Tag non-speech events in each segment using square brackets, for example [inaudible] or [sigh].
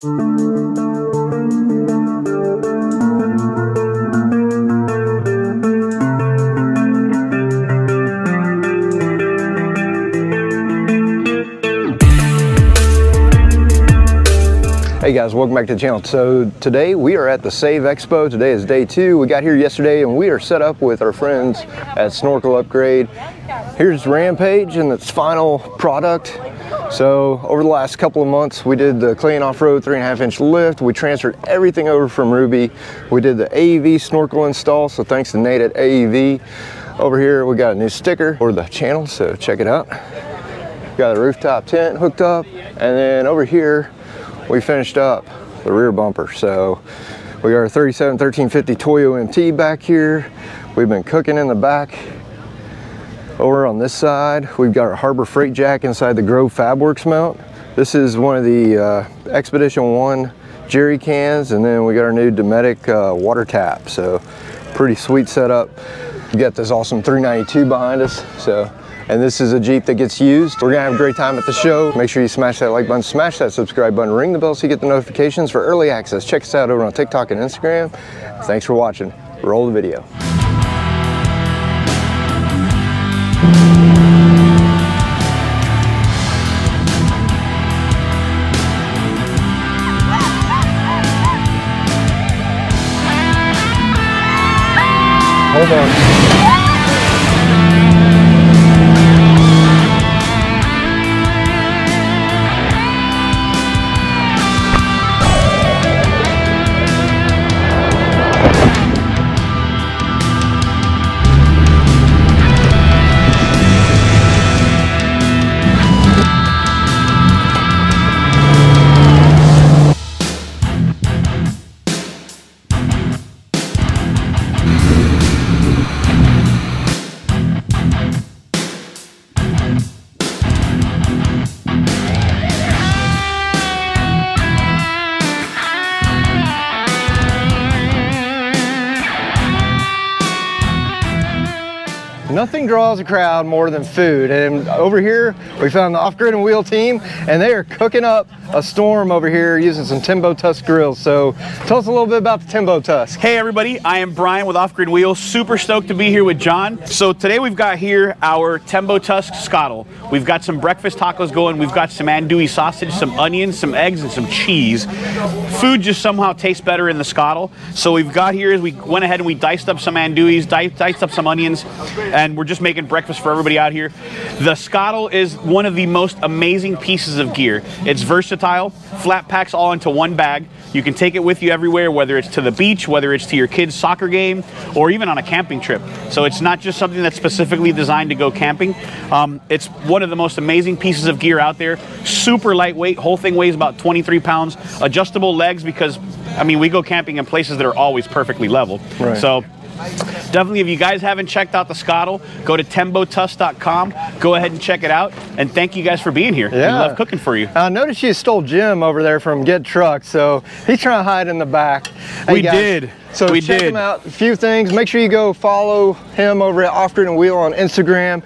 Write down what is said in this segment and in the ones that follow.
Hey guys, welcome back to the channel. So today we are at the Save Expo. Today is day two. We got here yesterday and we are set up with our friends at Snorkel Upgrade. Here's Rampage and its final product. So over the last couple of months, we did the Clayton Off-Road three and a half inch lift. We transferred everything over from Ruby. We did the AEV snorkel install. So thanks to Nate at AEV. Over here, we got a new sticker for the channel. So check it out. Got a rooftop tent hooked up. And then over here, we finished up the rear bumper. So we got our 37 1350 Toyo MT back here. We've been cooking in the back. Over on this side, we've got our Harbor Freight Jack inside the Grove Fabworks mount. This is one of the uh, Expedition 1 jerry cans, and then we got our new Dometic uh, water tap. So pretty sweet setup. We got this awesome 392 behind us. So and this is a Jeep that gets used. We're gonna have a great time at the show. Make sure you smash that like button, smash that subscribe button, ring the bell so you get the notifications for early access. Check us out over on TikTok and Instagram. Thanks for watching. Roll the video. Hold on. Draws a crowd more than food. And over here, we found the Off-Grid and Wheel team, and they are cooking up a storm over here using some Tembo Tusk grills. So tell us a little bit about the Tembo Tusk. Hey everybody, I am Brian with Off Grid Wheels. Super stoked to be here with John. So today we've got here our Tembo Tusk Skottle. We've got some breakfast tacos going. We've got some andouille sausage, some onions, some eggs, and some cheese. Food just somehow tastes better in the Skottle. So we've got here is we went ahead and we diced up some andouilles, diced up some onions, and we're just making breakfast for everybody out here. The Skottle is one of the most amazing pieces of gear. It's versatile, flat packs all into one bag. You can take it with you everywhere, whether it's to the beach, whether it's to your kid's soccer game, or even on a camping trip. So it's not just something that's specifically designed to go camping. Um, it's one of the most amazing pieces of gear out there. Super lightweight. Whole thing weighs about 23 pounds. Adjustable legs because, I mean, we go camping in places that are always perfectly level. Right. So Definitely, if you guys haven't checked out the Skottle, go to tembotusk.com. Go ahead and check it out. And thank you guys for being here. We Yeah. love cooking for you. I noticed you stole Jim over there from Get Truck, so he's trying to hide in the back. Hey, We guys, did. So We check did. him out. A few things. Make sure you go follow him over at Off Grid and Wheel on Instagram.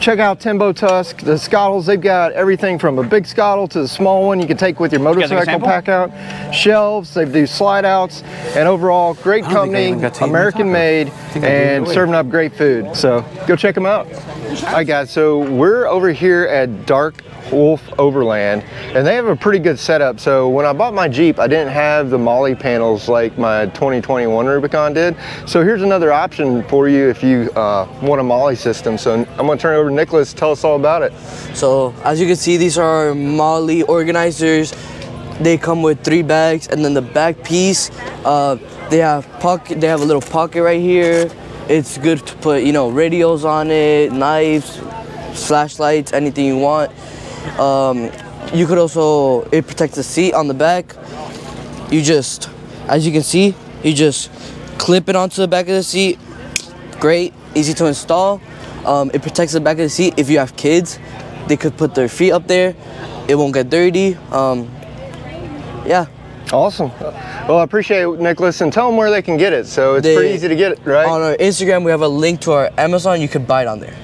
Check out Tembo Tusk. The Skottles, they've got everything from a big Skottle to the small one you can take with your guys like a motorcycle sample? pack out. Shelves, they do slide outs, and overall, great don't think I company, even got to eat my American taco. made, think I gave it and serving up great food. So go check them out. All right, guys, so we're over here at Dark Wolf Overland, and they have a pretty good setup. So when I bought my Jeep, I didn't have the MOLLE panels like my 2021 Rubicon did. So here's another option for you if you uh, want a MOLLE system. So I'm gonna turn it over to Nicholas. Tell us all about it. So as you can see, these are MOLLE organizers. They come with three bags, and then the back piece, uh, they have pocket. They have a little pocket right here. It's good to put, you know, radios on it, knives, flashlights, anything you want. Um, you could also it protects the seat on the back. You just, as you can see, you just clip it onto the back of the seat. Great, easy to install. Um, it protects the back of the seat. If you have kids, they could put their feet up there. It won't get dirty. Um, yeah. Awesome. Well, I appreciate it, Nicholas, and tell them where they can get it. So it's They- pretty easy to get it, right? On our Instagram, we have a link to our Amazon. You can buy it on there.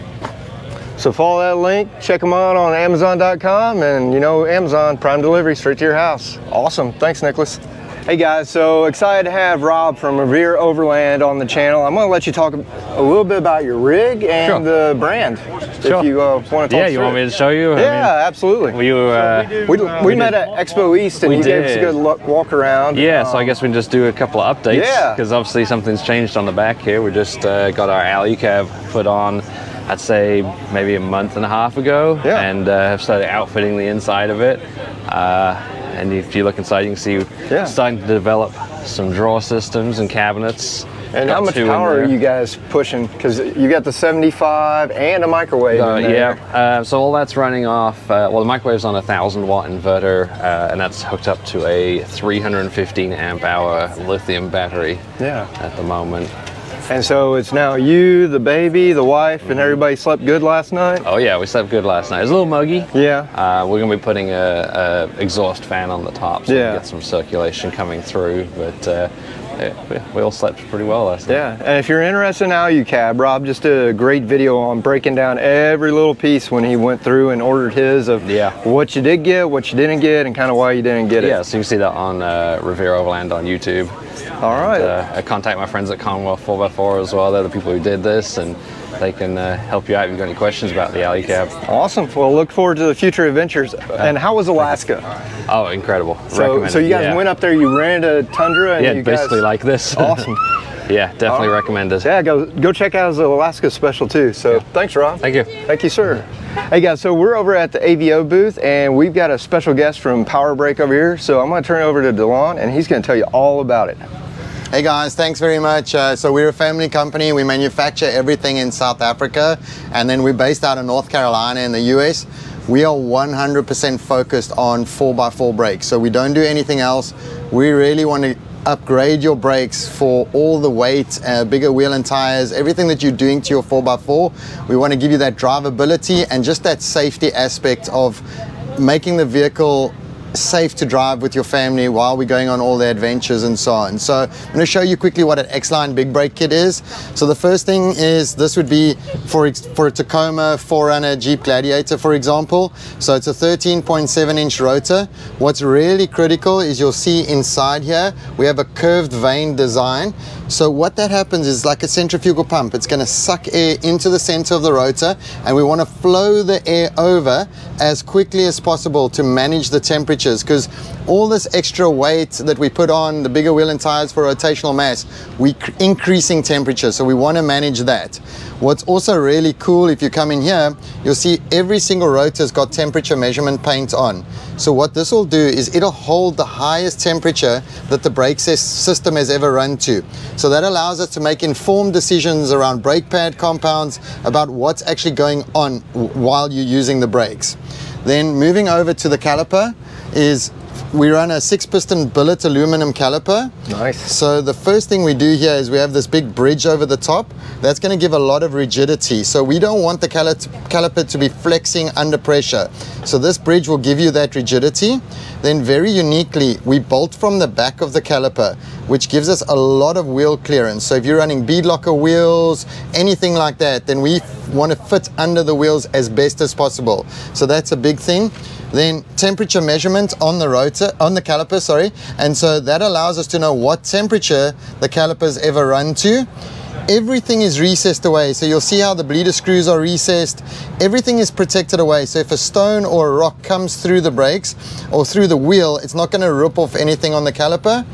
So follow that link, check them out on Amazon.com, and you know, Amazon Prime Delivery straight to your house. Awesome. Thanks, Nicholas. Hey guys, so excited to have Rob from Revere Overland on the channel. I'm going to let you talk a little bit about your rig and Sure. the brand, Sure. if you uh, want to talk Yeah, you through want me to show you? I Yeah, absolutely. mean, we were, uh, we, we, met at Expo East and We you gave us a good look, walk around. yeah, so I Um, guess we can just do a couple of updates. Yeah. Because obviously something's changed on the back here. We just uh, got our AluCab put on, I'd say maybe a month and a half ago. Yeah. And uh, have started outfitting the inside of it. Uh, and if you look inside, you can see Yeah. starting to develop some drawer systems and cabinets. And how much power are you guys pushing? Because you got the 75 and a microwave. Uh, yeah, uh, so all that's running off, uh, well, the microwave's on a 1000 watt inverter, uh, and that's hooked up to a 315 amp hour lithium battery Yeah. at the moment. And so it's now you, the baby, the wife, and everybody slept good last night? Oh, yeah, we slept good last night. It was a little muggy. Yeah. Uh, we're going to be putting a, a exhaust fan on the top so we Yeah. can get some circulation coming through, but uh, yeah, we, all slept pretty well last night. Yeah, and if you're interested in AluCab, Rob just did a great video on breaking down every little piece when he went through and ordered his of Yeah. what you did get, what you didn't get, and kind of why you didn't get it. Yeah, so you can see that on uh, Revere Overland on YouTube. All right. uh, I contact my friends at Commonwealth 4x4 as well. They're the people who did this, and they can uh, help you out if you've got any questions about the AluCab. awesome. Well, look forward to the future adventures. And how was Alaska? Oh, incredible! So, so you guys yeah. went up there, you rented a Tundra, and Yeah, you basically guys, like this. [laughs] awesome. yeah, definitely All right. recommended. Yeah, go go check out his Alaska special too. So thanks, Rob. Thank you. Thank you, sir. Hey guys, so we're over at the AVO booth and we've got a special guest from Power Brake over here. So I'm going to turn it over to Delon and he's going to tell you all about it. Hey guys, thanks very much. Uh, so we're a family company. We manufacture everything in South Africa, and then we're based out of North Carolina in the US. We are 100% focused on 4x4 brakes. So we don't do anything else. We really want to upgrade your brakes for all the weight, uh, bigger wheel and tires, everything that you're doing to your 4x4. We want to give you that drivability and just that safety aspect of making the vehicle safe to drive with your family while we're going on all the adventures and so on. So I'm going to show you quickly what an X-Line big brake kit is. So the first thing is this would be for, for a Tacoma, 4Runner, Jeep Gladiator for example. So it's a 13.7 inch rotor. What's really critical is you'll see inside here we have a curved vane design. So what that happens is like a centrifugal pump. It's going to suck air into the center of the rotor and we want to flow the air over as quickly as possible to manage the because all this extra weight that we put on the bigger wheel and tires for rotational mass, we cr- increasing temperature. So we want to manage that. What's also really cool if you come in here, you'll see every single rotor's got temperature measurement paint on. So what this will do is it'll hold the highest temperature that the brake system has ever run to. So that allows us to make informed decisions around brake pad compounds about what's actually going on while you're using the brakes. Then moving over to the caliper is we run a six piston billet aluminum caliper. Nice. So the first thing we do here is we have this big bridge over the top. That's going to give a lot of rigidity. So we don't want the cali- caliper to be flexing under pressure. So this bridge will give you that rigidity. Then very uniquely, we bolt from the back of the caliper, which gives us a lot of wheel clearance. So if you're running bead locker wheels, anything like that, then we want to fit under the wheels as best as possible. So that's a big thing. Then temperature measurement on the rotor, on the caliper, sorry. And so that allows us to know what temperature the calipers ever run to. Everything is recessed away. So you'll see how the bleeder screws are recessed. Everything is protected away. So if a stone or a rock comes through the brakes or through the wheel, it's not going to rip off anything on the caliper.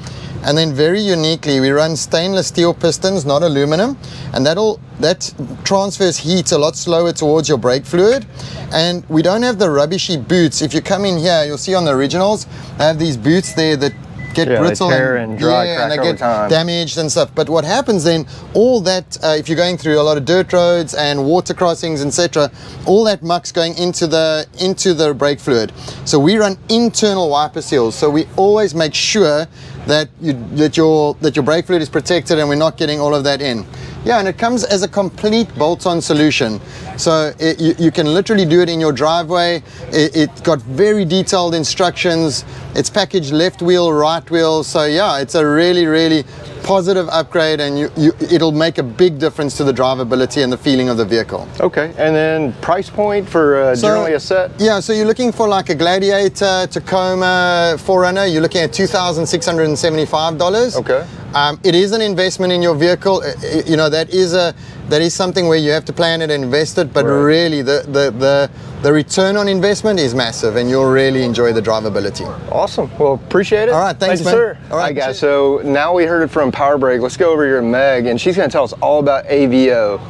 And then very uniquely, we run stainless steel pistons, not aluminum, and that'll that transfers heat a lot slower towards your brake fluid. And we don't have the rubbishy boots. If you come in here, you'll see on the originals, they have these boots there that get Yeah, brittle tear and dry, crack they get time. damaged and stuff. But what happens then, all that, uh, if you're going through a lot of dirt roads and water crossings, etc., all that muck's going into the into the brake fluid. So we run internal wiper seals. So we always make sure that you that your that your brake fluid is protected and we're not getting all of that in. Yeah, and it comes as a complete bolt-on solution. So it, you, you can literally do it in your driveway. It, it got very detailed instructions. It's packaged left wheel, right wheel. So yeah, it's a really, really positive upgrade, and you, you, it'll make a big difference to the drivability and the feeling of the vehicle. Okay, and then price point for uh, So- generally a set? Yeah, so you're looking for like a Gladiator, Tacoma, 4Runner. You're looking at two thousand six hundred and seventy-five dollars. Okay. Um, it is an investment in your vehicle. You know that is a that is something where you have to plan it and invest it. But Right. really, the, the the the return on investment is massive, and you'll really enjoy the drivability. Awesome. Well, appreciate it. All right, thanks, Thank you, sir. All right, All right, guys. So now we heard it from Power Brake. Let's go over here to Meg, and she's going to tell us all about AVO.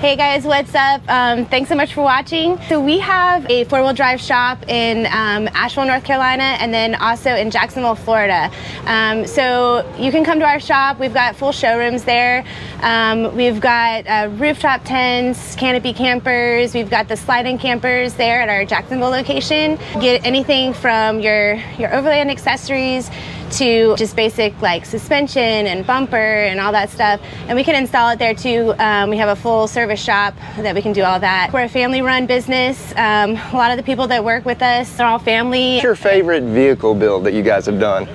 Hey guys, what's up? Um, thanks so much for watching. So we have a four-wheel drive shop in um, Asheville, North Carolina, and then also in Jacksonville, Florida. Um, so you can come to our shop. We've got full showrooms there. Um, we've got uh, rooftop tents, canopy campers. We've got the slide-in campers there at our Jacksonville location. Get anything from your your overland accessories to just basic like suspension and bumper and all that stuff. And we can install it there too. Um, we have a full service shop that we can do all that. We're a family run business. Um, a lot of the people that work with us are all family. What's your favorite vehicle build that you guys have done?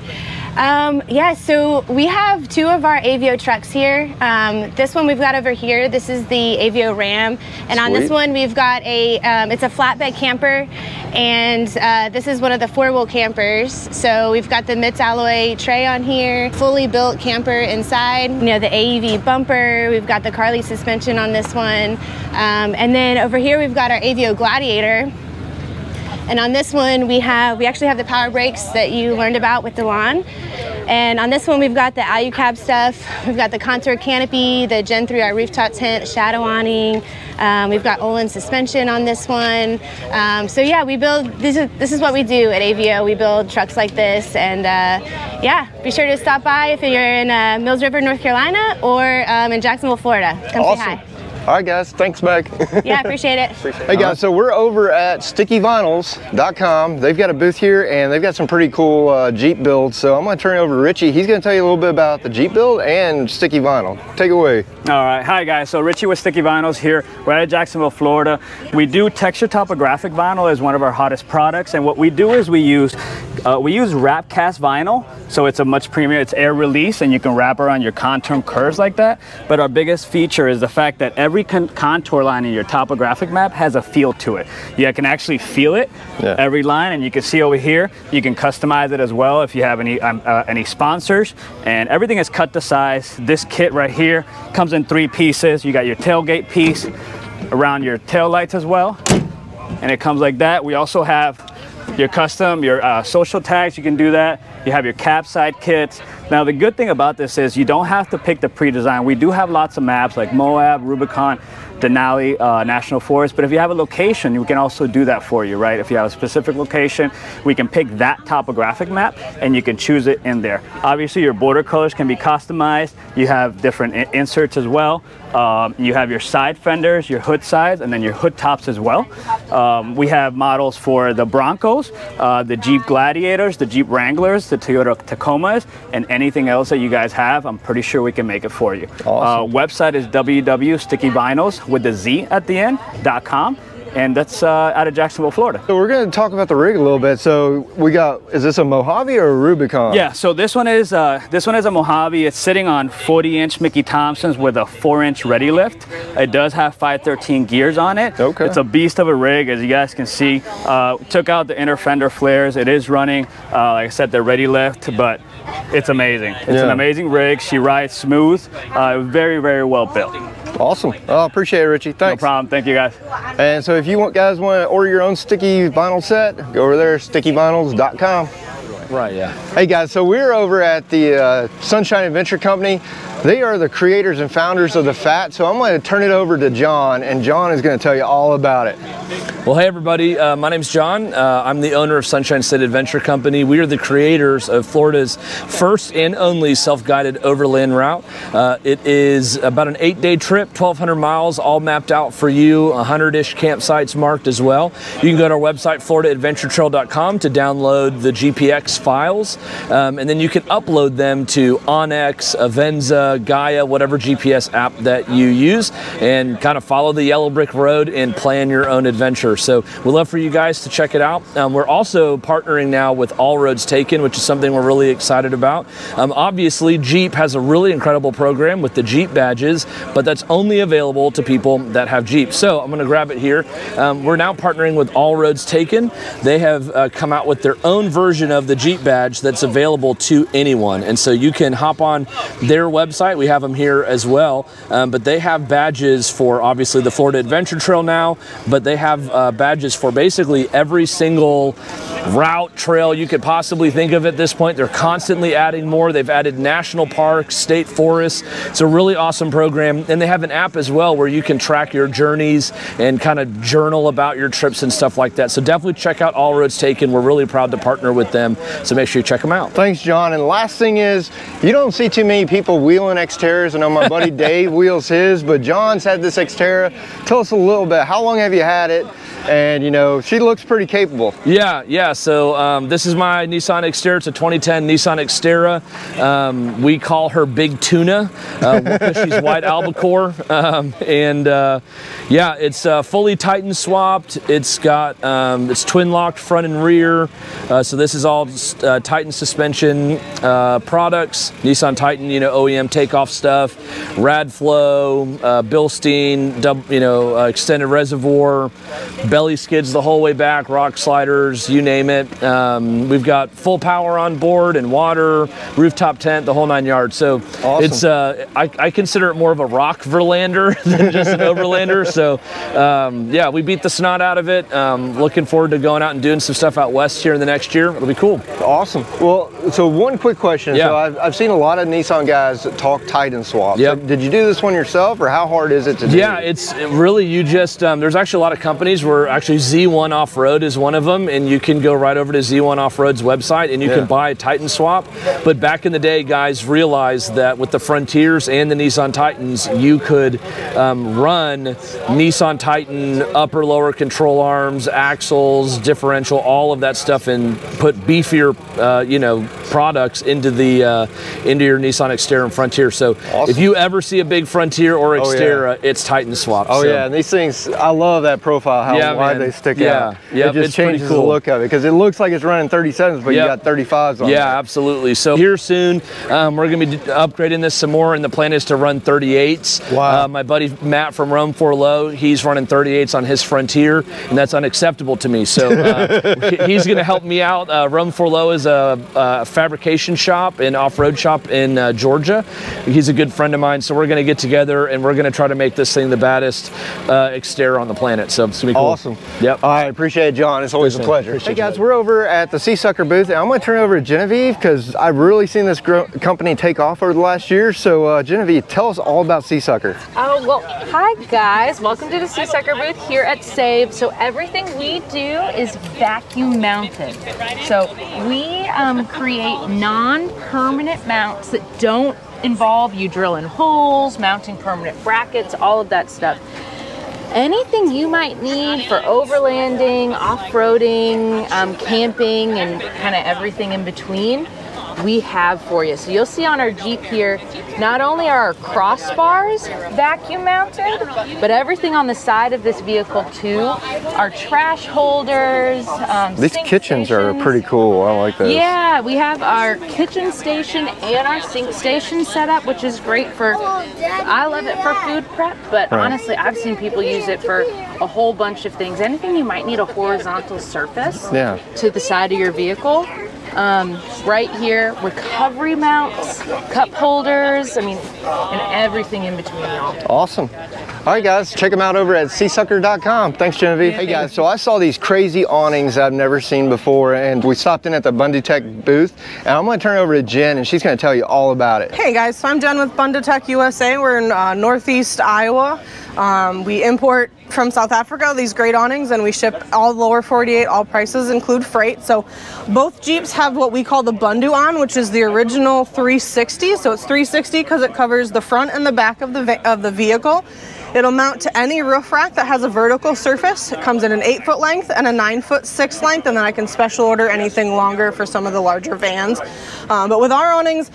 Um, yeah, so we have two of our Avio trucks here. Um, this one we've got over here. This is the Avio Ram, and on this one we've got a. Um, it's a flatbed camper, and uh, this is one of the four-wheel campers. So we've got the MITS alloy tray on here, fully built camper inside. You know the AEV bumper. We've got the Carli suspension on this one, um, and then over here we've got our Avio Gladiator. And on this one, we have we actually have the power brakes that you learned about with the lawn. And on this one, we've got the AluCab stuff. We've got the contour canopy, the Gen 3 our rooftop tent, shadow awning. Um, we've got Olin suspension on this one. Um, so yeah, we build. This is this is what we do at AVO. We build trucks like this, and uh, yeah, be sure to stop by if you're in uh, Mills River, North Carolina, or um, in Jacksonville, Florida. Come awesome. say hi. All right, guys. Thanks, Meg. [laughs] Yeah, I appreciate it. Hey guys, so we're over at stickyvinyls.com. They've got a booth here and they've got some pretty cool uh, Jeep builds. So I'm going to turn it over to Richie. He's going to tell you a little bit about the Jeep build and Sticky Vinyl. Take it away. All right, hi guys. So Richie with Sticky Vinyls here. We're at Jacksonville, Florida. We do texture topographic vinyl as one of our hottest products, and what we do is we use uh, we use wrap cast vinyl. So it's a much premium. It's air release, and you can wrap around your contour curves like that. But our biggest feature is the fact that every con- contour line in your topographic map has a feel to it. You can actually feel it Yeah. every line, and you can see over here. You can customize it as well if you have any um, uh, any sponsors, and everything is cut to size. This kit right here comes in three pieces. You got your tailgate piece around your tail lights as well, and it comes like that. We also have your custom, your uh, social tags, you can do that. You have your cap side kits. Now the good thing about this is you don't have to pick the pre-design. We do have lots of maps like Moab, Rubicon, Denali uh, National Forest, but if you have a location, we can also do that for you, right? If you have a specific location, we can pick that topographic map and you can choose it in there. Obviously your border colors can be customized. You have different inserts as well. Um, you have your side fenders, your hood sides, and then your hood tops as well. Um, we have models for the Broncos, uh, the Jeep Gladiators, the Jeep Wranglers, the Toyota Tacomas, and anything else that you guys have. I'm pretty sure we can make it for you. Awesome. Uh, website is www.stickyvinyls with the Z at the end com, and that's uh, out of Jacksonville, Florida. So we're going to talk about the rig a little bit. So we got, is this a Mojave or a Rubicon? Yeah, so this one is uh, this one is a Mojave. It's sitting on 40-inch Mickey Thompsons with a 4-inch ready lift. It does have 513 gears on it. Okay. It's a beast of a rig, as you guys can see. Uh, took out the inner fender flares. It is running, uh, like I said, the ready lift, but it's amazing. It's an amazing rig. She rides smooth. Uh, very, very well built. Awesome. Oh, appreciate it, Richie. Thanks. No problem. Thank you, guys. And so if you want guys want to order your own sticky vinyl set, go over there, stickyvinyls.com. Right, yeah. Hey guys, so we're over at the uh, Sunshine Adventure Company. They are the creators and founders of the FAT, so I'm going to turn it over to John, and John is going to tell you all about it. Well, hey everybody, uh, my name's John. Uh, I'm the owner of Sunshine State Adventure Company. We are the creators of Florida's first and only self-guided overland route. Uh, it is about an eight-day trip, 1,200 miles, all mapped out for you, 100-ish campsites marked as well. You can go to our website, floridaadventuretrail.com, to download the GPX files, um, and then you can upload them to Onyx, Avenza, Gaia, whatever GPS app that you use, and kind of follow the yellow brick road and plan your own adventure. So we'd love for you guys to check it out. Um, we're also partnering now with All Roads Taken, which is something we're really excited about. Um, obviously, Jeep has a really incredible program with the Jeep badges, but that's only available to people that have Jeep. So I'm going to grab it here. Um, we're now partnering with All Roads Taken. They have uh, come out with their own version of the Jeep badge that's available to anyone. And so you can hop on their website. We have them here as well. Um, but they have badges for obviously the Florida Adventure Trail now, but they have uh, badges for basically every single route, trail you could possibly think of at this point. They're constantly adding more. They've added national parks, state forests. It's a really awesome program. And they have an app as well where you can track your journeys and kind of journal about your trips and stuff like that. So definitely check out All Roads Taken. We're really proud to partner with them. So make sure you check them out. Thanks, John. And last thing is, you don't see too many people wheeling Xterras. I know my buddy [laughs] Dave wheels his, but John's had this Xterra. Tell us a little bit. How long have you had it? And you know, she looks pretty capable. Yeah, yeah. So um, this is my Nissan Xterra. It's a 2010 Nissan Xterra. Um, we call her Big Tuna uh, she's white albacore. Um, and uh, yeah, it's uh, fully Titan swapped. It's got um, it's twin locked front and rear. Uh, so this is all uh, Titan suspension uh, products. Nissan Titan, you know, OEM takeoff stuff. Radflo, uh, Bilstein, you know, extended reservoir belly skids the whole way back, rock sliders, you name it. Um, we've got full power on board and water, rooftop tent, the whole nine yards. So awesome. it's uh, I, I, consider it more of a rock Verlander [laughs] than just an Overlander. [laughs] So um, yeah, we beat the snot out of it. Um, looking forward to going out and doing some stuff out west here in the next year. It'll be cool. Awesome. Well, so one quick question. Yeah. So I've, I've seen a lot of Nissan guys talk Titan swap. Yep. So did you do this one yourself, or how hard is it to do? Yeah, it's really you just um, there's actually a lot of companies where actually Z1 Off Road is one of them, and you can go right over to Z1 Off Road's website and you Yeah. can buy a Titan swap. But back in the day, guys realized that with the Frontiers and the Nissan Titans, you could um, run Nissan Titan upper lower control arms, axles, differential, all of that stuff, and put beefier, uh, you know, products into the uh, into your Nissan Xterra and Frontier. So Awesome. if you ever see a big Frontier or Oh, yeah. It's Titan swap. Oh So- yeah, and these things, I love that profile, how Yeah, wide man. they stick Yeah. out. Yep, it just it's changes the look of it because it looks like it's running 37s, but Yep. you got 35s on it. Yeah, there. absolutely. So here soon, um, we're going to be upgrading this some more, and the plan is to run 38s. Wow. Uh, my buddy Matt from Rome for Low, he's running 38s on his Frontier, and that's unacceptable to me. So uh, [laughs] he's going to help me out. Uh, Rome for Low is a, a fabrication shop and off-road shop in uh, Georgia. He's a good friend of mine, so we're going to get together and we're going to try to make this thing the baddest uh, Xterra on the planet. So it's going to be cool. Awesome. Yep. All right, appreciate it, John. It's always a Appreciate it. pleasure. Appreciate Hey guys, you. we're over at the SeaSucker booth, and I'm going to turn it over to Genevieve because I've really seen this gro- company take off over the last year. So, uh, Genevieve, tell us all about SeaSucker. Oh, well, hi guys. Welcome to the SeaSucker booth here at Save. So everything we do is vacuum mounted. So we um, create non-permanent mounts that don't involve you drilling holes, mounting permanent brackets, all of that stuff. Anything you might need for overlanding, off-roading, um, camping, and kind of everything in between, we have for you. So you'll see on our Jeep here, not only are our crossbars vacuum mounted, but everything on the side of this vehicle too, our trash holders, um, These kitchens are pretty cool. I like those. Yeah, we have our kitchen station and our sink station set up, which is great for. I love it for food prep, but Right. honestly, I've seen people use it for a whole bunch of things. Anything you might need a horizontal surface Yeah. to the side of your vehicle. Um, right here, recovery mounts, cup holders, I mean, and everything in between, y'all. Awesome. All right, guys, check them out over at seasucker.com. Thanks, Genevieve. Hey, guys, so I saw these crazy awnings I've never seen before, and we stopped in at the Bundutec booth, and I'm going to turn it over to Jen, and she's going to tell you all about it. Hey guys, so I'm Jen with Bundutec USA. We're in uh, Northeast Iowa. Um, we import from South Africa these great awnings and we ship all lower 48, all prices include freight. So both Jeeps have what we call the BunduAwn, which is the original 360. So it's 360 because it covers the front and the back of the, of the vehicle. It'll mount to any roof rack that has a vertical surface. It comes in an eight foot length and a nine foot six length, and then I can special order anything longer for some of the larger vans. Um, but with our awnings,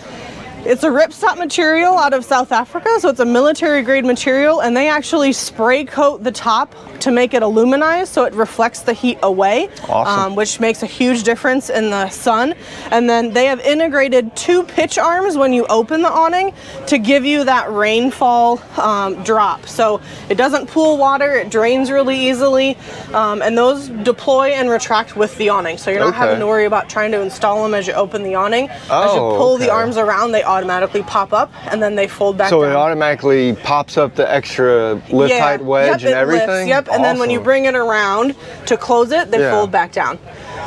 It's a ripstop material out of South Africa, so it's a military grade material, and they actually spray coat the top to make it aluminized so it reflects the heat away, Awesome. um, which makes a huge difference in the sun. And then they have integrated two pitch arms when you open the awning to give you that rainfall um, drop. So it doesn't pool water, it drains really easily, um, and those deploy and retract with the awning. So you're not Okay. having to worry about trying to install them as you open the awning. as you Oh, pull okay. the arms around, they automatically pop up and then they fold back So down. it automatically pops up the extra lift Yeah. height wedge Yep, and it lifts, everything? Yep, and then when you bring it around to close it, they Yeah. fold back down.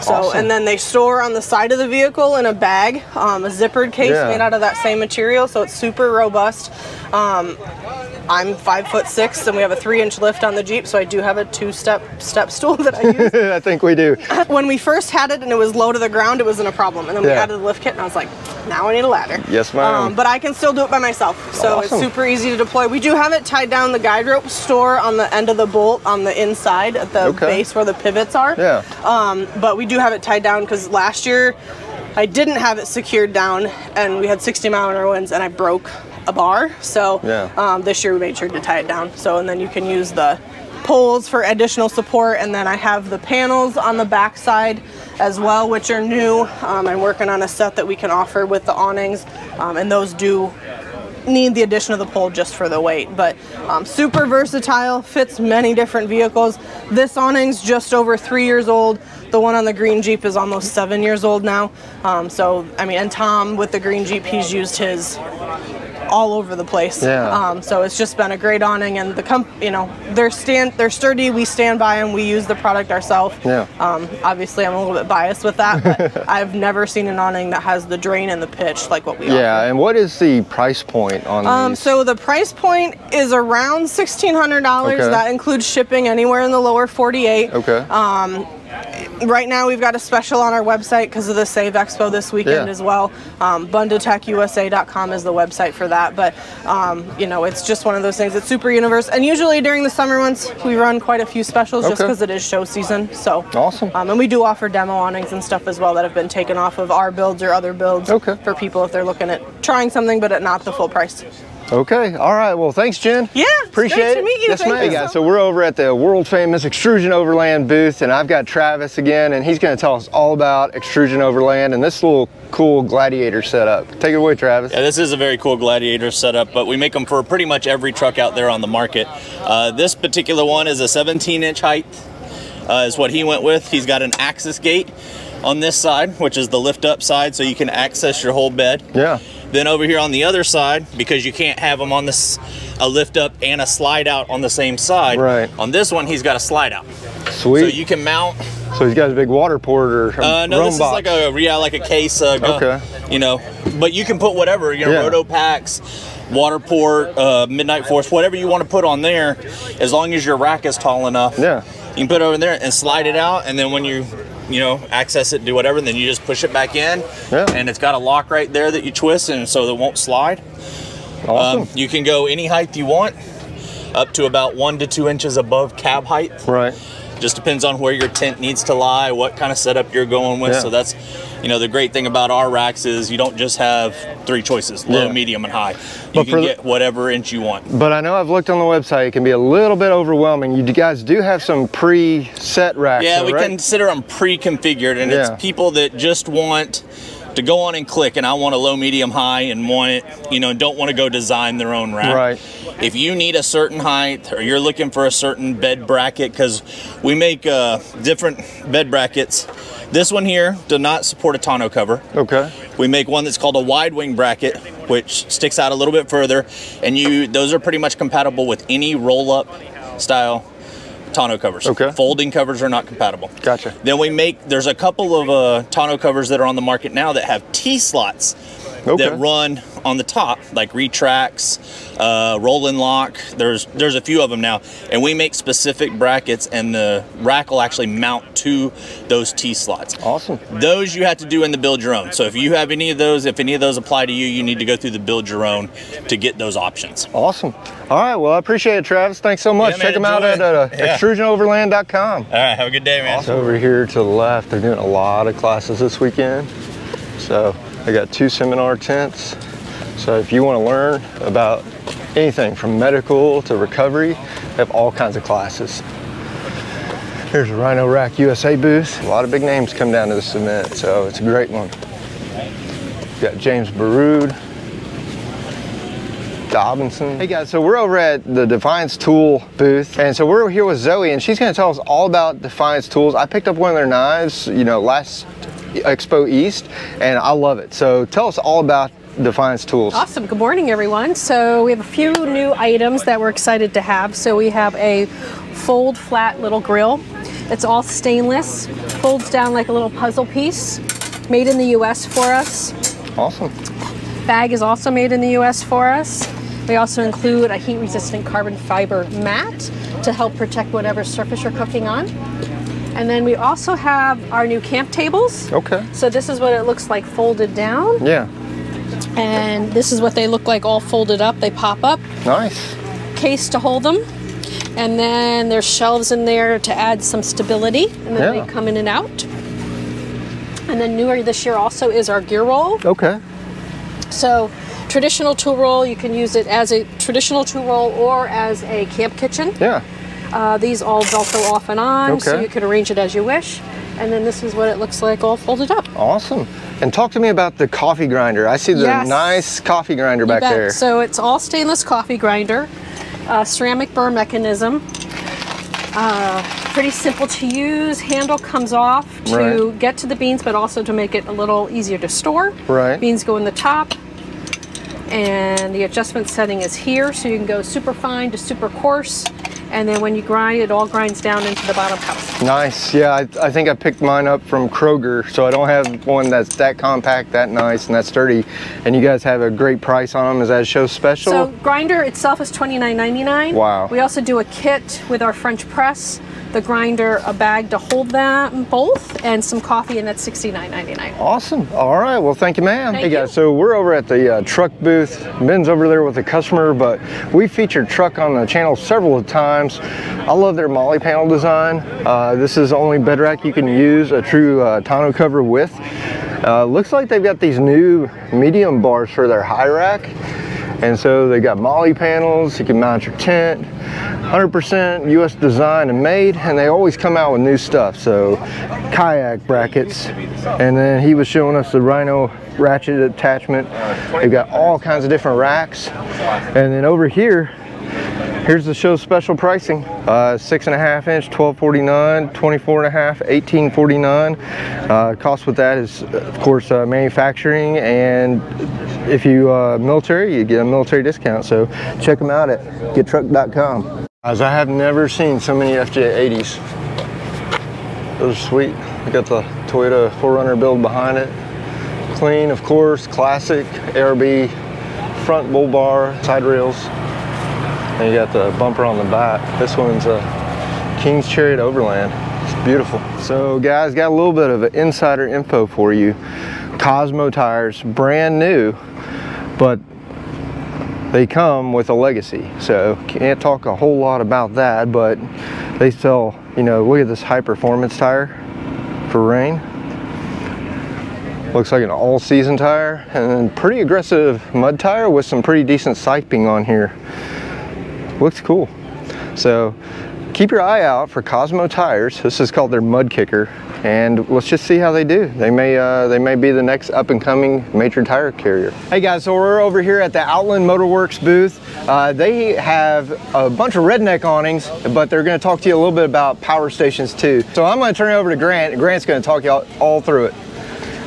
So, Awesome. and then they store on the side of the vehicle in a bag, um, a zippered case Yeah. made out of that same material, so it's super robust. Um, I'm five foot six, and we have a three inch lift on the Jeep, so I do have a two step step stool [laughs] that I use. [laughs] I think we do. [laughs] when we first had it and it was low to the ground, it wasn't a problem, and then we added the lift kit, and I was like, now I need a ladder. Yes, ma'am. Um, but I can still do it by myself, so Awesome. it's super easy to deploy. We do have it tied down the guide rope store on the end of the bolt on the inside at the Okay. base where the pivots are. Yeah. Um, but we do have it tied down because last year I didn't have it secured down, and we had 60 mile an hour winds, and I broke a bar. So Yeah. um, this year we made sure to tie it down. So and then you can use the poles for additional support, and then I have the panels on the back side as well, which are new. Um, I'm working on a set that we can offer with the awnings, um, and those do need the addition of the pole just for the weight but um, super versatile fits many different vehicles this awning's just over three years old the one on the green jeep is almost seven years old now um, so i mean and tom with the green jeep he's used his all over the place Yeah. um, so it's just been a great awning and the comp you know they're stand they're sturdy we stand by them we use the product ourselves Yeah. um, obviously i'm a little bit biased with that but [laughs] i've never seen an awning that has the drain and the pitch like what we offer. Yeah, and what is the price point on Um, these? so the price point is around sixteen hundred dollars. Okay. That includes shipping anywhere in the lower forty-eight. okay. Um, right now we've got a special on our website because of the Save Expo this weekend Yeah. as well. Um, BundutecUSA.com is the website for that. But um, you know, it's just one of those things. It's super universe, and usually during the summer months we run quite a few specials just because it is show season. So Awesome. Um, and we do offer demo awnings and stuff as well that have been taken off of our builds or other builds Okay. for people if they're looking at trying something but at not the full price. Okay, all right. Well, thanks, Jen. Yeah, appreciate great it. to meet you. Yes, Thank ma'am. you guys, so so we're over at the world famous Xtrusion Overland booth, and I've got Travis again, and he's going to tell us all about Xtrusion Overland and this little cool gladiator setup. Take it away, Travis. Yeah, this is a very cool Gladiator setup, but we make them for pretty much every truck out there on the market. Uh, this particular one is a 17 inch height, uh, is what he went with. He's got an axis gate on this side, which is the lift up side, so you can access your whole bed. Yeah. Then over here on the other side, because you can't have them on this a lift up and a slide out on the same side. Right. On this one, he's got a slide out, Sweet. so you can mount So he's got a big water port porter. uh, no, this is like a yeah, like a case. Uh, Okay. You know, but you can put whatever you know, Yeah. RotopaX, water port, uh, midnight force, whatever you want to put on there, as long as your rack is tall enough. Yeah. You can put it over there and slide it out, and then when you you know access it, do whatever, and then you just push it back in, Yeah. and it's got a lock right there that you twist, and so it won't slide. Awesome. Um, you can go any height you want, up to about one to two inches above cab height. right. Just depends on where your tent needs to lie, what kind of setup you're going with. Yeah. So that's, you know, the great thing about our racks is you don't just have three choices: low, Yeah. medium, and high. You But can for get whatever inch you want. But I know I've looked on the website, it can be a little bit overwhelming. You guys do have some pre-set racks, Yeah, though, we right? consider them pre-configured, and Yeah. it's people that just want to go on and click, and I want a low, medium, high, and want it, you know, don't want to go design their own rack. Right. If you need a certain height, or you're looking for a certain bed bracket, because we make uh, different bed brackets. This one here does not support a tonneau cover. Okay. We make one that's called a wide wing bracket, which sticks out a little bit further, and you those are pretty much compatible with any roll up style tonneau covers. Okay. Folding covers are not compatible. Gotcha. Then we make there's a couple of uh, tonneau covers that are on the market now that have T slots Okay. that run on the top, like retracts, uh, roll and lock. There's there's a few of them now, and we make specific brackets, and the rack will actually mount to those T slots. Awesome. Those you have to do in the build your own. So if you have any of those, if any of those apply to you, you need to go through the build your own to get those options. Awesome. All right. Well, I appreciate it, Travis. Thanks so much. Yeah, man, Check them out enjoy at uh. Yeah. xtrusionoverland.com. All right, have a good day, man. So over here to the left, they're doing a lot of classes this weekend. So I got two seminar tents. So if you want to learn about anything from medical to recovery, they have all kinds of classes. Here's a Rhino Rack USA booth. A lot of big names come down to this event, so it's a great one. Got James Baroud, Dobinson. Hey guys, so we're over at the Defiance Tool booth, and so we're here with Zoe, and she's gonna tell us all about Defiance Tools. I picked up one of their knives, you know, last Expo East, and I love it. So tell us all about Defiance Tools. Awesome. Good morning, everyone. So we have a few new items that we're excited to have. So we have a fold flat little grill. It's all stainless, folds down like a little puzzle piece, made in the U.S. for us. Awesome. Bag is also made in the U.S. for us. We also include a heat-resistant carbon fiber mat to help protect whatever surface you're cooking on. And then we also have our new camp tables. Okay. So this is what it looks like folded down. Yeah. And this is what they look like all folded up. They pop up. Nice. Case to hold them. And then there's shelves in there to add some stability. And then Yeah. they come in and out. And then newer this year also is our gear roll. Okay. So traditional tool roll, you can use it as a traditional tool roll or as a camp kitchen. Yeah. Uh, these all Velcro off and on, so you can arrange it as you wish. And then this is what it looks like all folded up. Awesome. And talk to me about the coffee grinder. I see the Yes. nice coffee grinder You back bet. there. So it's all stainless coffee grinder, uh, ceramic burr mechanism. Uh, pretty simple to use. Handle comes off to Right. get to the beans, but also to make it a little easier to store. Right. Beans go in the top. And the adjustment setting is here, so you can go super fine to super coarse. And then when you grind, it all grinds down into the bottom pouch. Nice. Yeah, I, I think I picked mine up from Kroger, so I don't have one that's that compact, that nice, and that sturdy. And you guys have a great price on them. Is that a show special? So grinder itself is $29.99. Wow. We also do a kit with our French press, the grinder, a bag to hold them both, and some coffee, and that's $69.99. Awesome. All right. Well, thank you, ma'am. Hey, guys. So we're over at the uh, truck booth. Ben's over there with the customer, but we featured truck on the channel several times. I love their MOLLE panel design. Uh, this is the only bed rack you can use a true uh, tonneau cover with. Uh, looks like they've got these new medium bars for their high rack. And so they got MOLLE panels, you can mount your tent, 100% US design and made, and they always come out with new stuff. So kayak brackets, and then he was showing us the Rhino ratchet attachment. They've got all kinds of different racks. And then over here, Here's the show special pricing. Uh, six and a half inch, 1249, 24 and a half, 1849. Uh, cost with that is of course uh, manufacturing and if you uh, military, you get a military discount. So check them out at gettruck.com. As I have never seen so many FJ80s. Those are sweet. We got the Toyota 4Runner build behind it. Clean, of course, classic ARB front bull bar, side rails. And you got the bumper on the back. This one's a King's Chariot Overland. It's beautiful. So guys, got a little bit of insider info for you. Cosmo tires, brand new, but they come with a legacy. So can't talk a whole lot about that, but they sell, you know, look at this high performance tire for rain. Looks like an all season tire and pretty aggressive mud tire with some pretty decent siping on here. Looks cool. So keep your eye out for Cosmo tires. This is called their mud kicker and let's just see how they do. They may uh, they may be the next up and coming major tire carrier. Hey guys, so we're over here at the Outland Motorworks booth. Uh, they have a bunch of redneck awnings, but they're gonna talk to you a little bit about power stations too. So I'm gonna turn it over to Grant. Grant's gonna talk you all, all through it.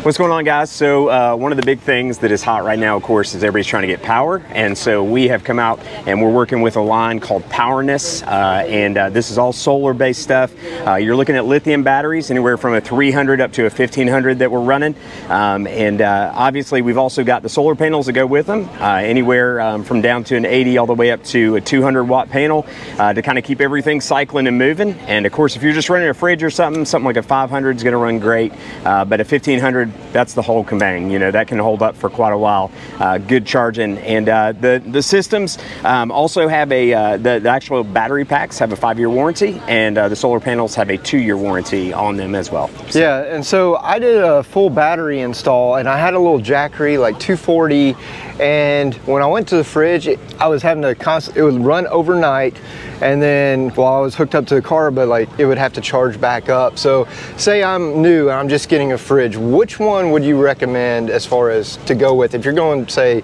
What's going on guys? So uh, one of the big things that is hot right now, of course, is everybody's trying to get power. And so we have come out and we're working with a line called Powerness. Uh, and uh, this is all solar based stuff. Uh, you're looking at lithium batteries, anywhere from a 300 up to a 1500 that we're running. Um, and uh, obviously we've also got the solar panels that go with them, uh, anywhere um, from down to an 80 all the way up to a 200 watt panel to kind of keep everything cycling and moving. And of course, if you're just running a fridge or something, something like a 500 is going to run great. But a 1500 that's the whole kabang. You know that can hold up for quite a while. Uh, good charging, and uh, the the systems um, also have a uh, the, the actual battery packs have a five year warranty, and uh, the solar panels have a two year warranty on them as well. Yeah, and so I did a full battery install, and I had a little Jackery like 240, and when I went to the fridge, it, I was having to constantly, it would run overnight, and then while I was hooked up to the car, but like it would have to charge back up. So say I'm new and I'm just getting a fridge, which one would you recommend as far as to go with if you're going say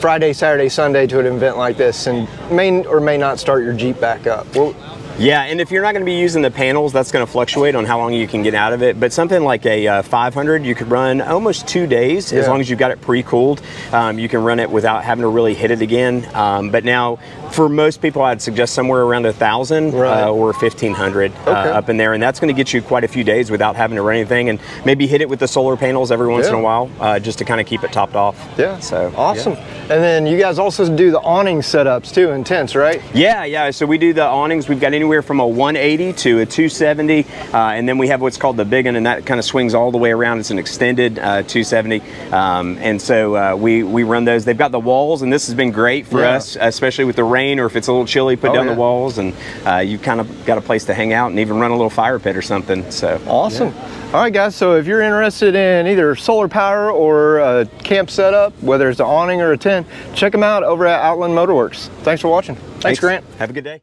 Friday, Saturday, Sunday to an event like this and may or may not start your Jeep back up? Well, Yeah, and if you're not going to be using the panels, that's going to fluctuate on how long you can get out of it. But something like a uh, 500, you could run almost two days as long as you've got it pre-cooled. Um, you can run it without having to really hit it again. Um, but now, for most people, I'd suggest somewhere around a thousand Right. uh, or 1500 uh, up in there, and that's going to get you quite a few days without having to run anything. And maybe hit it with the solar panels every once in a while, uh, just to kind of keep it topped off. Yeah. So awesome. yeah. And then you guys also do the awning setups too, intense, right? Yeah, yeah. So we do the awnings. We've got anywhere from a 180 to a 270, uh, and then we have what's called the big one, and that kind of swings all the way around. It's an extended uh, 270, um, and so uh, we we run those. They've got the walls, and this has been great for Yeah. us, especially with the rain or if it's a little chilly. Put Oh, down yeah. the walls, and uh, you kind of got a place to hang out and even run a little fire pit or something. So Awesome. All right, guys. So if you're interested in either solar power or a camp setup, whether it's an awning or a tent, check them out over at Outland Motorworks. Thanks for watching. Thanks, Grant. Have a good day.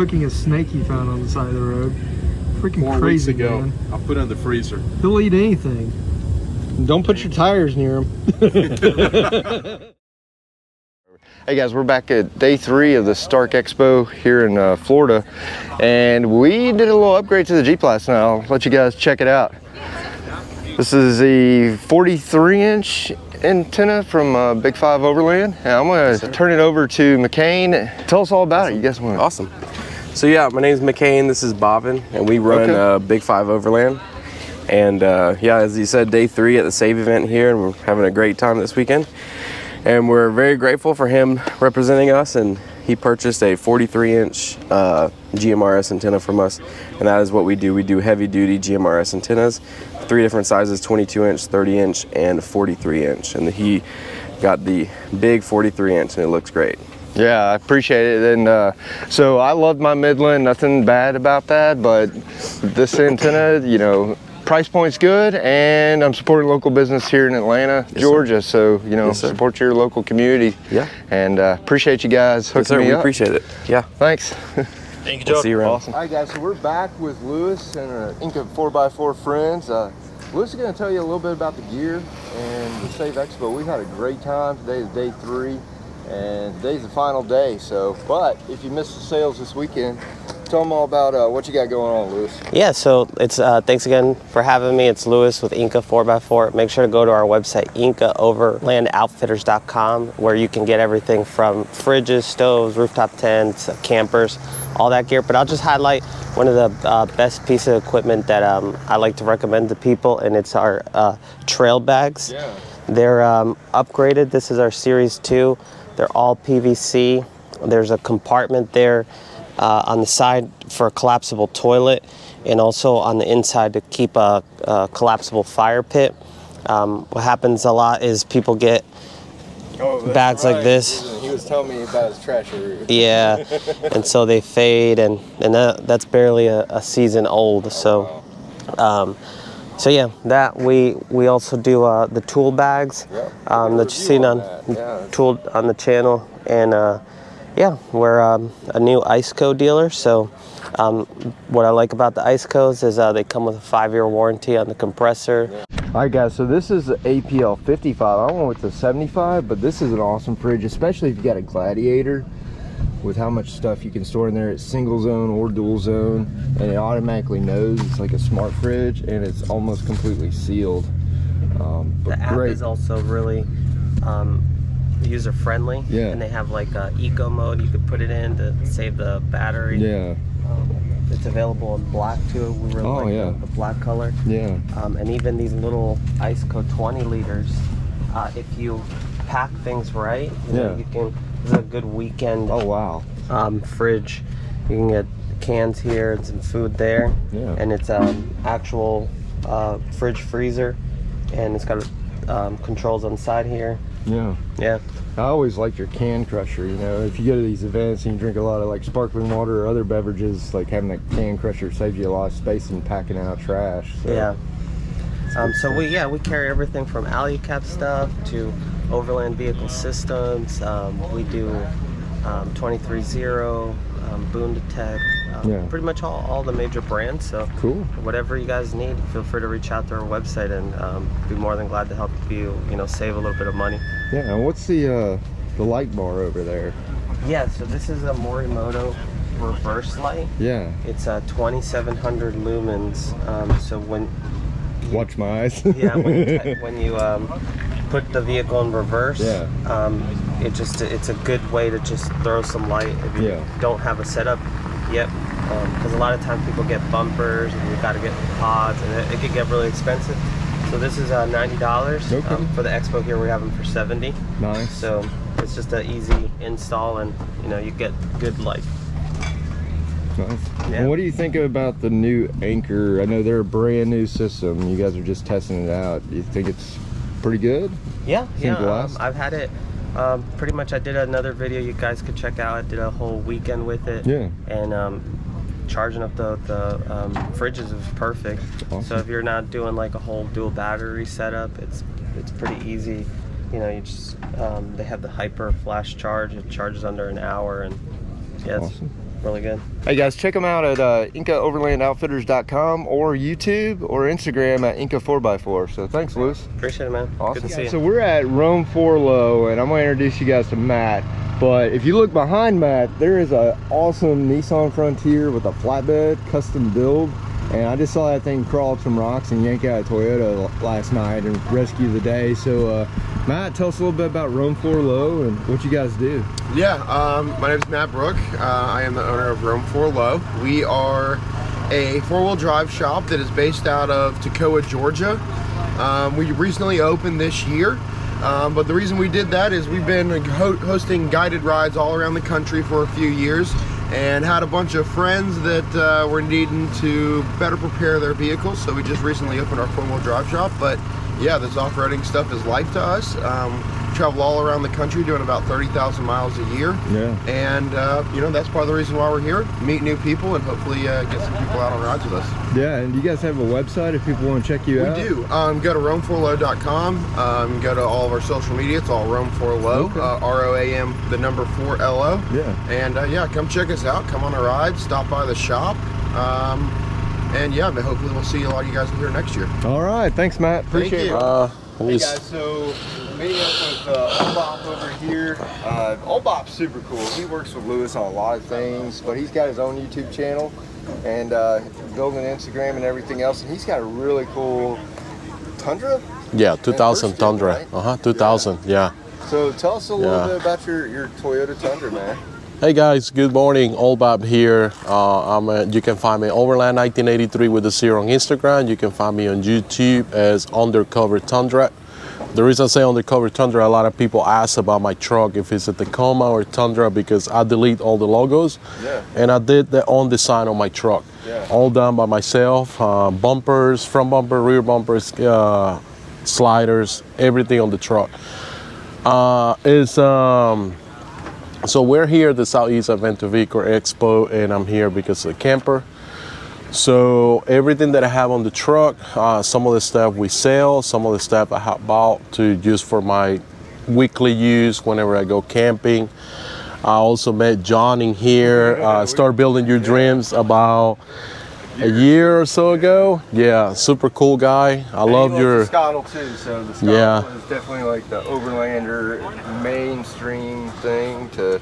Cooking a snake he found on the side of the road. Freaking Four crazy, weeks ago. man. I'll put it in the freezer. He'll eat anything. Don't put your tires near him. [laughs] Hey guys, we're back at day three of the Stark Expo here in uh, Florida, and we did a little upgrade to the G-Class now. I'll let you guys check it out. This is the 43 inch antenna from uh, Big Five Overland. And I'm gonna turn it over to McCain. Tell us all about it. You guys want Awesome. So yeah, my name's McCain, this is Bobbin, and we run Okay. uh, Big Five Overland. And uh, yeah, as you said, day three at the Save event here, and we're having a great time this weekend. And we're very grateful for him representing us, and he purchased a 43 inch uh, GMRS antenna from us, and that is what we do. We do heavy duty GMRS antennas, three different sizes 22 inch, 30 inch, and 43 inch. And he got the big 43 inch, and it looks great. Yeah, I appreciate it. And uh, so I love my Midland, nothing bad about that, but this antenna, you know, price point's good and I'm supporting local business here in Atlanta, Georgia. So, you know, Yes, support your local community. Yeah. And uh, appreciate you guys hooking Yes, sir, me we up. appreciate it. Yeah. Thanks. Thank We'll see you around. Awesome. All right, guys, so we're back with Lewis and uh, Inca 4x4 friends. Uh, Lewis is going to tell you a little bit about the gear and the Save Expo. We've had a great time. Today is day three, and today's the final day. So, but if you missed the sales this weekend, tell them all about uh, what you got going on, Lewis. Yeah, so it's uh, thanks again for having me. It's Lewis with Inca 4x4. Make sure to go to our website, IncaOverlandOutfitters.com, where you can get everything from fridges, stoves, rooftop tents, campers, all that gear. But I'll just highlight one of the uh, best piece of equipment that um, I like to recommend to people, and it's our uh, trail bags. Yeah. They're um, upgraded. This is our Series 2. They're all PVC. There's a compartment there uh, on the side for a collapsible toilet and also on the inside to keep a, a collapsible fire pit. Um, what happens a lot is people get Oh, Bags like this. He was telling me about his trash area. yeah, [laughs] and so they fade, and and that, that's barely a, a season old. So, um, so yeah, that we we also do uh, the tool bags um, that you've seen on tool on the channel, and uh, yeah, we're um, a new IceCo dealer. So, um, what I like about the IceCos is uh, they come with a five-year warranty on the compressor. All right, guys, so this is the APL 55. I don't know if it's a 75, but this is an awesome fridge, especially if you got a Gladiator with how much stuff you can store in there. It's single zone or dual zone, and it automatically knows it's like a smart fridge, and it's almost completely sealed. Um, The but app great. is also really um, user friendly. Yeah. And they have like uh, eco mode you could put it in to save the battery. Yeah. Um, it's available in black too. We really Oh, like yeah. the, the black color. Yeah. Um, and even these little IceCo 20 liters, uh, if you pack things right, you know, Yeah. you can. This is a good weekend. Oh wow. Um, fridge. You can get cans here and some food there. Yeah. And it's um, actual uh, fridge freezer, and it's got um, controls on the side here. Yeah. Yeah. I always like your can crusher. You know, if you go to these events and you drink a lot of like sparkling water or other beverages, like having that can crusher saves you a lot of space in packing out trash. So. Yeah. Um, so we yeah we carry everything from AluCab stuff to Overland Vehicle Systems. Um, we do um, 23ZERO, um, Bundutec, um, Yeah. pretty much all, all the major brands. So Cool. whatever you guys need, feel free to reach out to our website and um, be more than glad to help you you know save a little bit of money. Yeah. And what's the uh, the light bar over there? Yeah. So this is a Morimoto reverse light. Yeah. It's uh, 2,700 lumens. Um, so when Watch my eyes. yeah, when you, [laughs] when you um, put the vehicle in reverse, Yeah. um, it just it's a good way to just throw some light if you Yeah. don't have a setup yet. Because a lot of times people get bumpers and you've got to get pods, and it, it could get really expensive. So this is uh, ninety dollars Okay. um, for the Expo here. We have them for seventy. Nice. So it's just an easy install, and you know you get good light. Nice. And what do you think about the new Anker? I know they're a brand new system. You guys are just testing it out. Do you think it's pretty good? Yeah, yeah. Um. I've had it. Um, pretty much, I did another video you guys could check out. I did a whole weekend with it. Yeah. And um, charging up the the um, fridges is perfect. So if you're not doing like a whole dual battery setup, it's it's pretty easy. You know, you just um, they have the hyper flash charge. It charges under an hour, and yeah, Awesome. Really good. Hey guys, check them out at uh, IncaOverlandOutfitters.com or YouTube or Instagram at Inca 4x4. So thanks, Lewis. Appreciate it, man. Awesome. Good to see you. So we're at Roam 4 Low, and I'm going to introduce you guys to Matt. But if you look behind Matt, there is an awesome Nissan Frontier with a flatbed custom build. And I just saw that thing crawl up some rocks and yank out a Toyota last night and rescue the day. So uh, Matt, tell us a little bit about Roam 4 Low and what you guys do. Yeah, um, my name is Matt Brook. Uh, I am the owner of Roam 4 Low. We are a four-wheel drive shop that is based out of Toccoa, Georgia. Um, we recently opened this year, um, but the reason we did that is we've been ho hosting guided rides all around the country for a few years and had a bunch of friends that uh, were needing to better prepare their vehicles. So we just recently opened our four-wheel drive shop. But yeah, this off-roading stuff is life to us. Um, travel all around the country doing about 30,000 miles a year. Yeah. And, uh, you know, that's part of the reason why we're here. Meet new people and hopefully uh, get some people out on rides with us. Yeah, and you guys have a website if people want to check you We out? We do. Um, go to roam4low.com. Um, go to all of our social media. It's all Roam4Low. Okay. Uh, R-O-A-M, the number 4-L-O. Yeah. And uh, yeah, come check us out. Come on a ride. Stop by the shop. Um, and yeah, but hopefully we'll see a lot of you guys here next year. All right, thanks Matt. Appreciate you. it. Uh, hey guys, so meeting up with uh, Obop over here. Uh, Obop's super cool. He works with Lewis on a lot of things, but he's got his own YouTube channel and uh, building Instagram and everything else. And he's got a really cool Tundra. Yeah, 2000 Tundra. Uh huh, 2000. Yeah. So tell us a little Yeah. bit about your, your Toyota Tundra, man. Hey guys, good morning. Old Bob here. Uh, I'm a, you can find me Overland 1983 with the zero on Instagram. You can find me on YouTube as Undercover Tundra. The reason I say Undercover Tundra, a lot of people ask about my truck if it's a Tacoma or Tundra because I delete all the logos. Yeah. And I did the own design on my truck. Yeah. All done by myself. Uh, bumpers, front bumper, rear bumpers, uh, sliders, everything on the truck. Uh, it's um, so we're here at the Southeast Adventure Vehicle Expo, and I'm here because of the camper. So everything that I have on the truck, uh, some of the stuff we sell, some of the stuff I have bought to use for my weekly use whenever I go camping. I also met John in here. Uh, start building your dreams about a year or so ago. Yeah, super cool guy. I love your. Skottle too, so the Skottle Yeah. is definitely like the overlander mainstream thing. To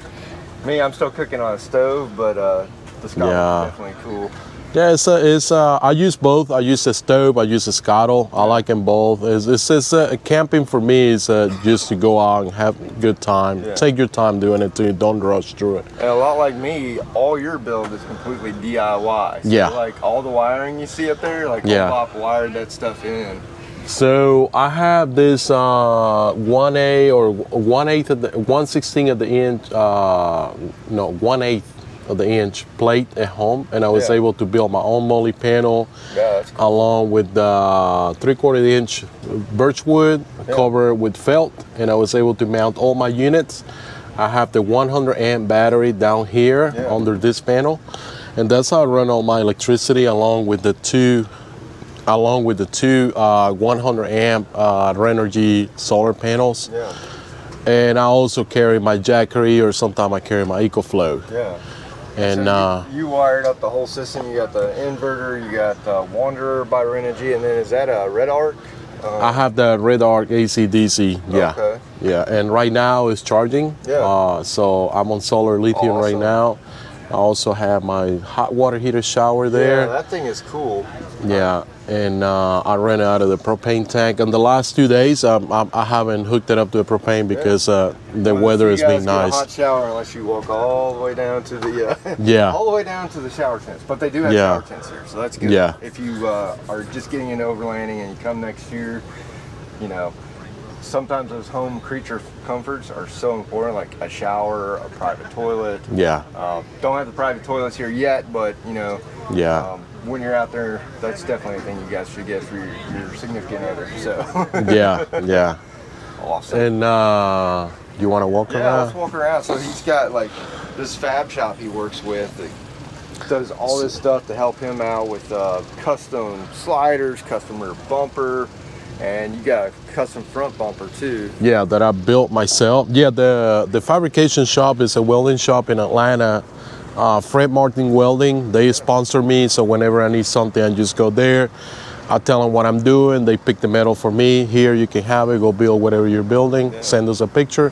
me, I'm still cooking on a stove, but uh, the Skottle Yeah. is definitely cool. Yeah, it's, uh, it's uh, I use both. I use the stove. I use the Skottle. I like them both. It's, it's, it's uh, camping for me is uh, just to go out and have a good time. Yeah. Take your time doing it. Too. Don't rush through it. And a lot like me, all your build is completely DIY. So Yeah. Like all the wiring you see up there, like Yeah. Bob wired that stuff in. So I have this uh, one A or one eighth of the one sixteen of the inch. Uh, no, one eighth of the inch plate at home, and I was Yeah. able to build my own MOLLE panel. Yeah, that's along with the three quarter inch birchwood Yeah. covered with felt and I was able to mount all my units. I have the 100 amp battery down here Yeah. under this panel and that's how I run all my electricity along with the two along with the two uh, 100 amp uh, Renogy solar panels. Yeah. And I also carry my Jackery or sometimes I carry my EcoFlow. Yeah. And So uh, you, you wired up the whole system. You got the inverter, you got the Wanderer by Renogy, and then is that a REDARC? Uh, I have the REDARC AC/DC. Yeah. Okay. Yeah, and right now it's charging. Yeah. Uh, so I'm on solar lithium right Awesome. now. I also have my hot water heater shower there. Yeah, that thing is cool. Yeah, and uh, I ran out of the propane tank. And the last two days, um, I, I haven't hooked it up to the propane because uh, the Well, weather has been guys get A nice. hot shower unless you walk all the way down to the uh, [laughs] Yeah. all the way down to the shower tents. But they do have Yeah. shower tents here, so that's good. Yeah. If you uh, are just getting into overlanding and you come next year, you know, sometimes those home creature comforts are so important, like a shower, a private toilet. Yeah. Uh, don't have the private toilets here yet, but you know. Yeah. Um, when you're out there, that's definitely a thing you guys should get for your, your significant other. So. [laughs] yeah, yeah. Awesome. And uh, you want to walk Yeah, around? let's walk around. So he's got like this fab shop he works with that does all this stuff to help him out with uh, custom sliders, customer bumper, and you got a custom front bumper too. Yeah, that I built myself. Yeah, the the fabrication shop is a welding shop in Atlanta. Uh, Fred Martin Welding. They sponsor me, so whenever I need something, I just go there. I tell them what I'm doing. They pick the metal for me. Here, you can have it. Go build whatever you're building. Send us a picture.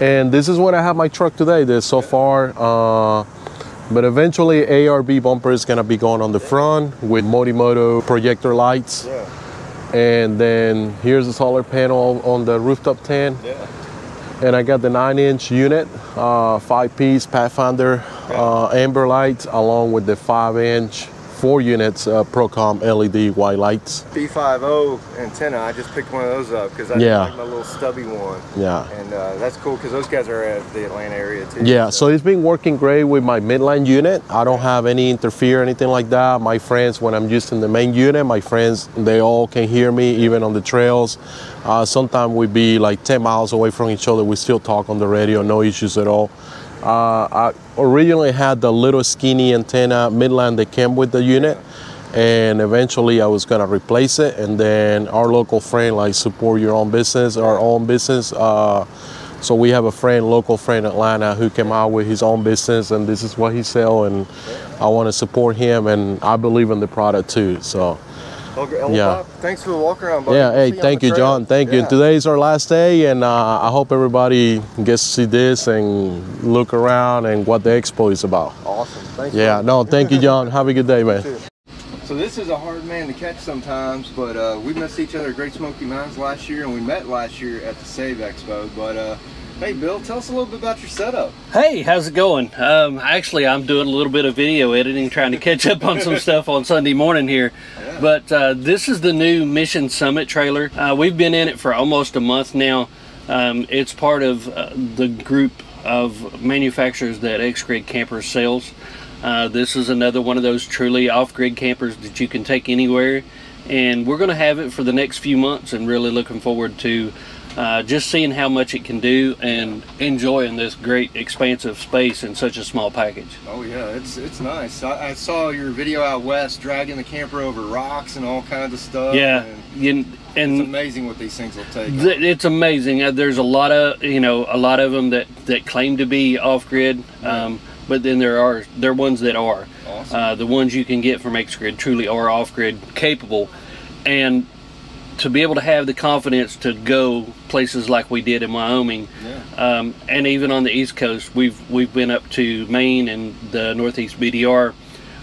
And this is what I have my truck today. This so far. Uh, but eventually, ARB bumper is gonna be going on the front with Morimoto projector lights. And then here's the solar panel on the rooftop tent. And I got the nine inch unit, uh, five piece Pathfinder uh, amber lights along with the five inch, four units uh, Procom LED white lights. B50 antenna. I just picked one of those up because I Yeah. like my little stubby one. Yeah. And uh, that's cool because those guys are at the Atlanta area too. Yeah, so it's been working great with my Midland unit. I don't have any interfere, anything like that. My friends, when I'm using the main unit, my friends, they all can hear me, even on the trails. Uh, Sometimes we be like 10 miles away from each other. We still talk on the radio, no issues at all. Uh, I originally had the little skinny antenna Midland that came with the unit, and eventually I was gonna replace it. And then our local friend, like support your own business, our own business. Uh, so we have a friend, local friend Atlanta, who came out with his own business, and this is what he sell, and I want to support him, and I believe in the product too. So, Okay, Yeah. Bob, thanks for the walk around, buddy. yeah, hey, thank you. John. Thank you. Yeah. Today's our last day, and uh, I hope everybody gets to see this and look around and what the expo is about. Awesome. Thanks. Yeah, buddy. no, thank you, John. Have a good day, man. So this is a hard man to catch sometimes, but uh, we missed each other at Great Smoky Mountains last year, and we met last year at the Save Expo. But uh, hey, Bill, tell us a little bit about your setup. Hey, how's it going? Um, actually, I'm doing a little bit of video editing, trying to catch up on some [laughs] stuff on Sunday morning here. But uh, this is the new Mission Summit trailer. Uh, we've been in it for almost a month now. Um, it's part of uh, the group of manufacturers that X-Grid Campers sells. Uh, this is another one of those truly off-grid campers that you can take anywhere. And we're going to have it for the next few months and really looking forward to uh, just seeing how much it can do and enjoying this great expansive space in such a small package. Oh yeah, it's it's nice. I, I saw your video out west dragging the camper over rocks and all kinds of stuff. Yeah, and you, and it's amazing what these things will take. Th- It's amazing. Uh, There's a lot of you know a lot of them that that claim to be off grid, um, but then there are there are ones that are. Awesome. Uh, the ones you can get from X Grid truly are off grid capable, and to be able to have the confidence to go places like we did in Wyoming, um, and even on the East Coast, we've we've been up to Maine and the Northeast BDR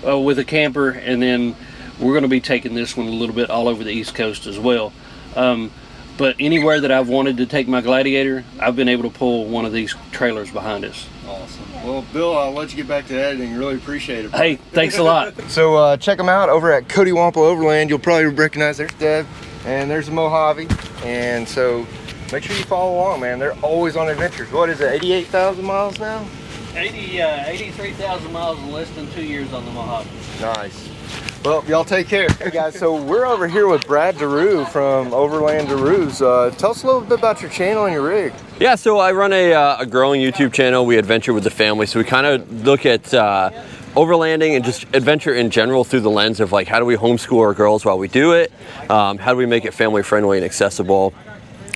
uh, with a camper, and then we're going to be taking this one a little bit all over the East Coast as well. Um, but anywhere that I've wanted to take my Gladiator, I've been able to pull one of these trailers behind us. Awesome. Well, Bill, I'll let you get back to editing. Really appreciate it. bro. Hey, thanks a lot. [laughs] so uh, check them out over at Cody Wampa Overland. You'll probably recognize there's Deb and there's the Mojave. And so make sure you follow along, man. They're always on adventures. What is it, 88,000 miles now? 80, uh, 83,000 miles in less than two years on the Mojave. Nice. Well, y'all take care. Hey guys, so we're over here with Brad DeRue from Overland DeRue's. Uh, tell us a little bit about your channel and your rig. Yeah, so I run a, uh, a growing YouTube channel. We adventure with the family, so we kind of look at uh, overlanding and just adventure in general through the lens of like how do we homeschool our girls while we do it? Um, how do we make it family friendly and accessible?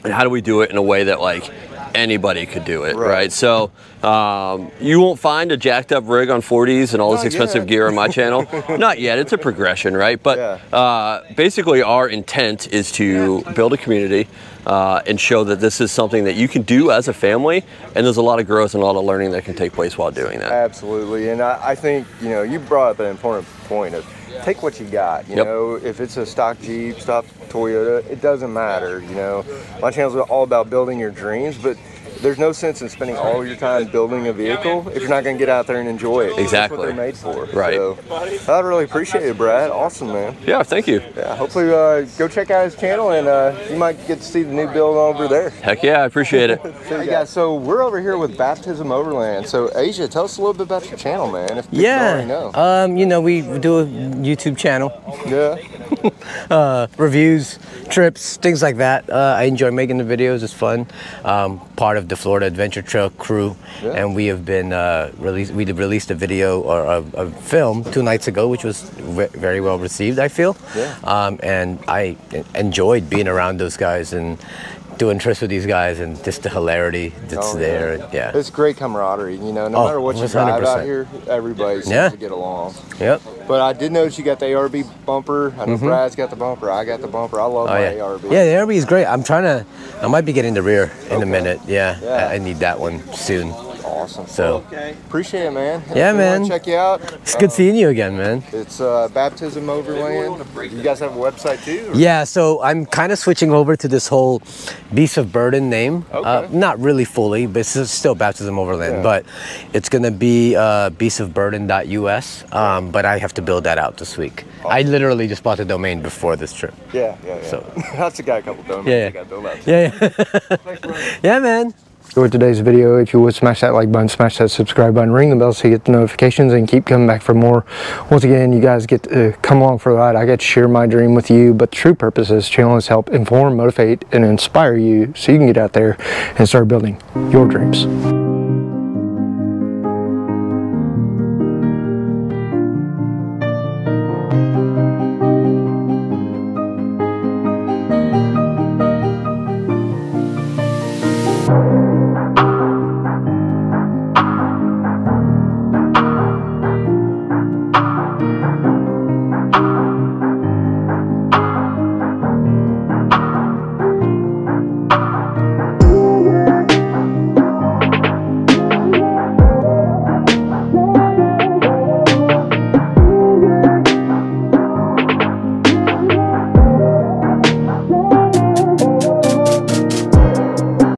And how do we do it in a way that like anybody could do it, right? So um, you won't find a jacked up rig on 40s and all this Not expensive yet. gear on my channel. [laughs] Not yet. It's a progression, right? But uh, basically, our intent is to build a community uh, and show that this is something that you can do as a family, and there's a lot of growth and a lot of learning that can take place while doing that. Absolutely, and I, I think you know you brought up an important point of take what you got. You Yep. know, if it's a stock Jeep, stock Toyota, it doesn't matter. You know, my channel's all about building your dreams, but there's no sense in spending all your time building a vehicle if you're not going to get out there and enjoy it. Exactly. That's Exactly. what they're made for. Right. So, I really appreciate it, Brad. Awesome, man. Yeah, thank you. Yeah, hopefully uh, go check out his channel and uh, you might get to see the new build over there. Heck yeah, I appreciate it. [laughs] Hey guys, so we're over here with Baptism Overland. So Asia, tell us a little bit about your channel, man. If people already know. Yeah. Um, you know, we do a YouTube channel. Yeah. [laughs] uh, reviews, trips, things like that. Uh, I enjoy making the videos. It's fun. Um, part of the Florida Adventure Trail crew, Yeah. and we have been uh, released. We released a video or a, a film two nights ago, which was ve- very well received. I feel. Yeah. Um, and I enjoyed being around those guys and doing trips with these guys and just the hilarity that's Oh, there. yeah. Yeah. It's great camaraderie. You know, no Oh, matter what you drive 100%. out here, everybody seems Yeah. to get along. Yep. But I did notice you got the ARB bumper. I know Mhm. Brad's got the bumper. I got the bumper. I love Oh my yeah. ARB. Yeah, the ARB is great. I'm trying to. I might be getting the rear in a minute. Yeah. Yeah. I, I need that one soon. Awesome. So. Okay. appreciate it, man. Yeah, man. Check you out. It's good seeing you again, man. It's uh, Baptism Overland. You guys have a website too? or- Yeah, so I'm kind of switching over to this whole Beast of Burden name. Uh, not really fully, but it's still Baptism Overland. Yeah. But it's gonna be uh, beastofburden.us. Um, but I have to build that out this week. I literally just bought the domain before this trip. Yeah, yeah, yeah. So- [laughs] That's a guy a couple donuts. Yeah, I got donuts. Yeah, yeah. [laughs] yeah, man. Enjoyed today's video. If you would smash that like button, smash that subscribe button, ring the bell so you get the notifications and keep coming back for more. Once again, you guys get to come along for the ride. I get to share my dream with you, but the true purpose of this channel is help inform, motivate, and inspire you so you can get out there and start building your dreams.